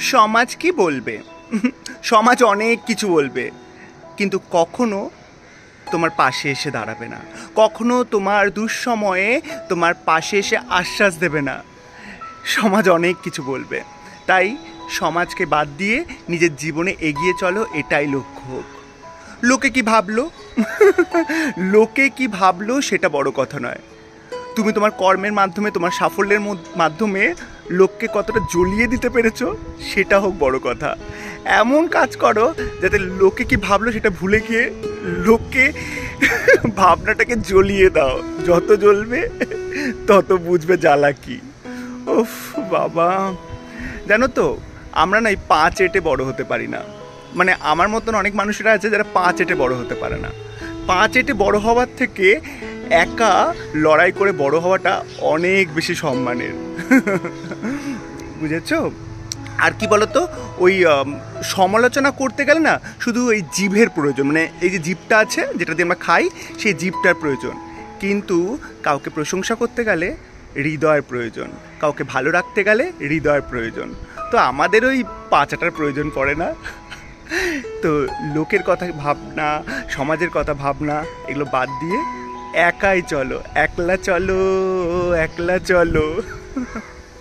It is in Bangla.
সমাজ কি বলবে? সমাজ অনেক কিছু বলবে। কিন্তু কখনো তোমার পাশে এসে দাঁড়াবে না। কখনো তোমার দুঃসময়ে তোমার পাশে এসে আশ্বাস দেবে না। সমাজ অনেক কিছু বলবে। তাই সমাজকে বাদ দিয়ে নিজের জীবনে এগিয়ে চলো, এটাই লক্ষ্য হোক। লোকে কি ভাবলো? লোকে কি ভাবলো সেটা বড় কথা নয়। তুমি তোমার কর্মের মাধ্যমে, তোমার সাফল্যের মাধ্যমে লোককে কতটা জ্বলিয়ে দিতে পেরেছ, সেটা হোক বড় কথা। এমন কাজ করো যাতে লোকে কি ভাবলো সেটা ভুলে গিয়ে লোককে ভাবনাটাকে জ্বলিয়ে দাও। যত জ্বলবে, তত বুঝবে জ্বালা কি। ওফ বাবা। জানো তো, আমরা না এই পাঁচ এটে বড় হতে পারি না। মানে আমার মতন অনেক মানুষেরা আছে যারা পাঁচ এটে বড় হতে পারে না। পাঁচ এটে বড় হওয়ার থেকে একা লড়াই করে বড় হওয়াটা অনেক বেশি সম্মানের। বুঝেছ? আর কি বলতো, ওই সমালোচনা করতে গেলে না শুধু ওই জিভের প্রয়োজন মানে এই যে জিভটা আছে, যেটা দিয়ে আমরা খাই, সেই জিভটার প্রয়োজন। কিন্তু কাউকে প্রশংসা করতে গেলে হৃদয়ের প্রয়োজন, কাউকে ভালো রাখতে গেলে হৃদয়ের প্রয়োজন। তো আমাদের ওই পাঁচাটার প্রয়োজন পড়ে না। তো লোকের কথা ভাবনা, সমাজের কথা ভাবনা, এগুলো বাদ দিয়ে একাই চলো, একলা চলো একলা চলো।